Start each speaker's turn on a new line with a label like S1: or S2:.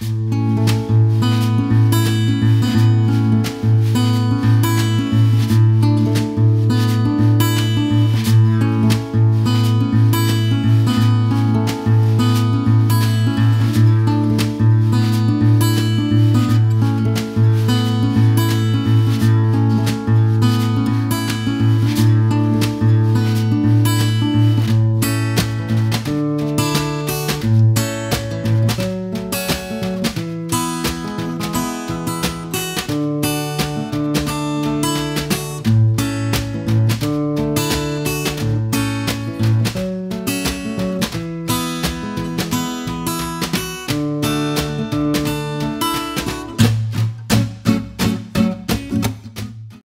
S1: Bye.